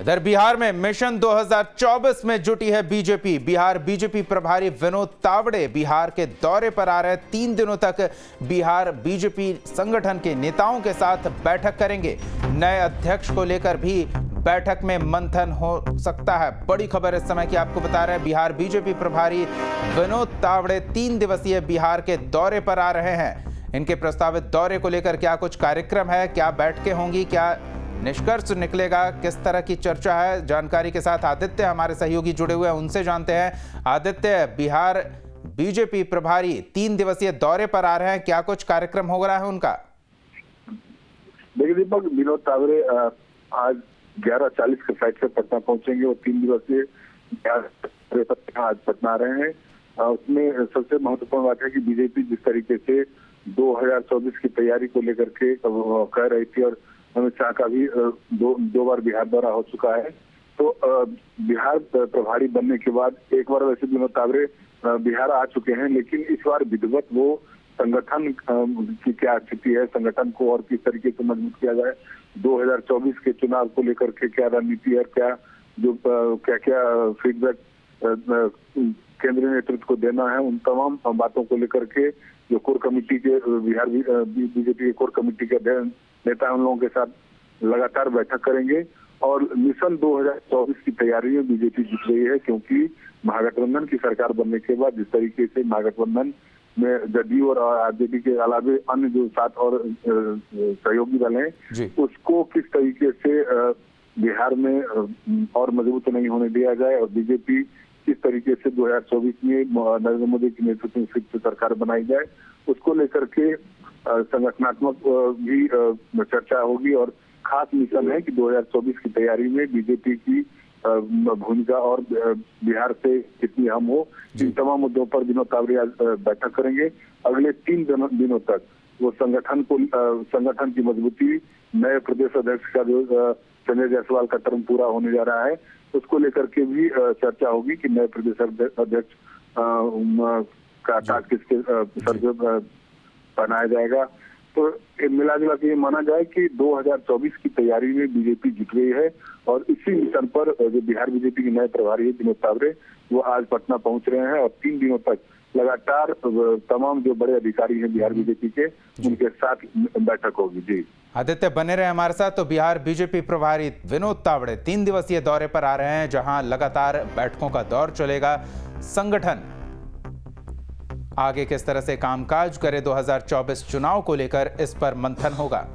इधर बिहार में मिशन 2024 में जुटी है बीजेपी। बिहार बीजेपी प्रभारी विनोद तावड़े बिहार के दौरे पर आ रहे तीन दिनों तक बिहार बीजेपी संगठन के नेताओं के साथ बैठक करेंगे। नए अध्यक्ष को लेकर भी बैठक में मंथन हो सकता है। बड़ी खबर इस समय की आपको बता रहे हैं, बिहार बीजेपी प्रभारी विनोद तावड़े तीन दिवसीय बिहार के दौरे पर आ रहे हैं। इनके प्रस्तावित दौरे को लेकर क्या कुछ कार्यक्रम है, क्या बैठकें होंगी, क्या निष्कर्ष निकलेगा, किस तरह की चर्चा है, जानकारी के साथ आदित्य हमारे सहयोगी जुड़े हुए हैं, उनसे जानते हैं। आदित्य, बिहार बीजेपी प्रभारी तीन दिवसीय दौरे पर आ रहे हैं, क्या कुछ कार्यक्रम हो रहा है उनका? देखिए दीपक, विनोद तावरे आज ग्यारह चालीस के फ़्लाइट से पटना पहुँचेंगे और तीन दिवसीय आज पटना आ रहे हैं। उसमें सबसे महत्वपूर्ण बात है कि बीजेपी जिस तरीके से 2024 की तैयारी को लेकर के कह रही थी और अमित शाह का भी दो दो बार बिहार दौरा हो चुका है। तो बिहार प्रभारी बनने के बाद एक बार वैसे विनोद तावरे बिहार आ चुके हैं, लेकिन इस बार विधिवत वो संगठन की क्या स्थिति है, संगठन को और किस तरीके से मज़बूत किया जाए 2024 के चुनाव को लेकर के क्या रणनीति है, क्या जो क्या क्या फीडबैक केंद्रीय नेतृत्व को देना है उन तमाम बातों को लेकर के जो कोर कमेटी के बिहार बीजेपी के कोर कमेटी के नेता उन लोगों के साथ लगातार बैठक करेंगे और मिशन 2024 की तैयारी में बीजेपी जीत रही है क्योंकि महागठबंधन की सरकार बनने के बाद जिस तरीके से महागठबंधन में जदयू और आरजेडी के अलावे अन्य जो सात और सहयोगी दल हैं उसको किस तरीके से बिहार में और मज़बूत नहीं होने दिया जाए और बीजेपी किस तरीके से 2024 में नरेंद्र मोदी के नेतृत्व में सरकार बनाई जाए, उसको लेकर के संगठनात्मक भी चर्चा होगी और खास मिशन है कि 2024 की तैयारी में बीजेपी की भूमिका और बिहार से कितनी हम हो इन तमाम मुद्दों पर विनोद आज बैठक करेंगे। अगले तीन दिनों तक वो संगठन को संगठन की मजबूती नए प्रदेश अध्यक्ष का जो संजय जायसवाल का टर्म पूरा होने जा रहा है उसको लेकर के भी चर्चा होगी कि नए प्रदेश अध्यक्ष का काज किसके सर बनाया जाएगा। तो मिला जुला के ये माना जाए कि 2024 की तैयारी में बीजेपी जीत गई है और इसी मिशन पर जो बिहार बीजेपी के नए प्रभारी है विनोद तावरे वो आज पटना पहुँच रहे हैं और तीन दिनों तक लगातार तमाम जो बड़े अधिकारी हैं बिहार बीजेपी के उनके साथ बैठक होगी। जी। आदित्य बने रहे हमारे साथ तो बिहार बीजेपी प्रभारी विनोद तावड़े। तीन दिवसीय दौरे पर आ रहे हैं जहाँ लगातार बैठकों का दौर चलेगा। संगठन आगे किस तरह से कामकाज करे 2024 चुनाव को लेकर इस पर मंथन होगा।